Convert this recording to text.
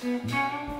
Música